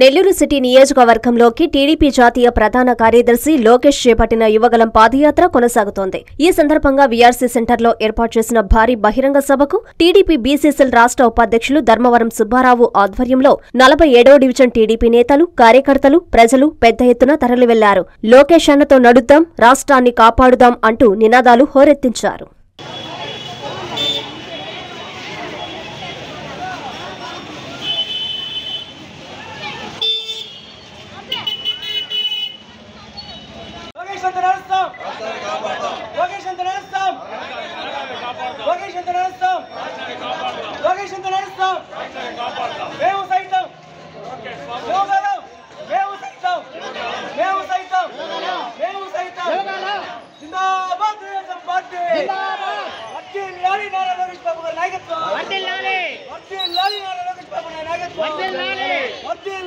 Nellore city నియోజకవర్గంలోకి TDP జాతీయ ప్రధాన కార్యదర్శి లోకేష్ చేపట్టిన యువగలం పాదయాత్ర కొనసాగుతోంది. ఈ సందర్భంగా వీఆర్సీ సెంటర్లో ఏర్పాటు చేసిన భారీ బహిరంగ సభకు టీడీపీ బీసీసీఎల్ రాష్ట్ర ఉపాధ్యక్షులు ధర్మవరం సుబ్బారావు ఆధ్వర్యంలో నలభై ఏడవ డివిజన్ టీడీపీ నేతలు కార్యకర్తలు ప్రజలు పెద్ద ఎత్తున తరలివెళ్ళారు. లోకేష్ అన్నతో నడుద్దాం రాష్ట్రాన్ని కాపాడుదాం అంటూ నినాదాలు హోరెత్తించారు లోకేష్ అంత నడుస్తాం. లోకేష్ అంత నడుస్తాం. లోకేష్ అంత నడుస్తాం. లోకేష్ అంత నడుస్తాం. మేము సైతం. యోగలం మేము సైతం. మేము సైతం. మేము సైతం. జిందాబాద్ తెలుగుదేశం పార్టీ. పార్టీ లాలి నారా లోకేష్ బాబు గారి నాయకత్వం. పార్టీ లాలి. నారా లోకేష్ బాబు గారి నాయకత్వం.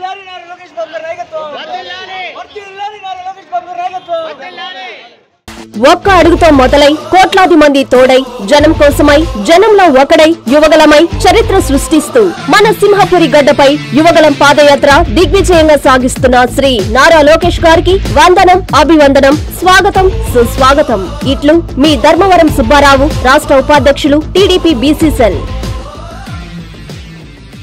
లాలి. నారా లోకేష్ బాబు గారి నాయకత్వం. లాలి నారా లోకేష్ బాబు గారి నాయకత్వం ఒక్క అడుగుతో మొదలై కోట్లాది మంది తోడై జనం కోసమై జనంలో ఒకడై యువగలమై చరిత్ర సృష్టిస్తూ మన సింహపురి గడ్డపై యువగలం పాదయాత్ర దిగ్విజయంగా సాగిస్తున్న శ్రీ నారా లోకేష్ గారికి వందనం అభివందనం స్వాగతం సుస్వాగతం. ఇట్లు మీ ధర్మవరం సుబ్బారావు రాష్ట్ర ఉపాధ్యక్షులు టీడీపీ బీసీసెల్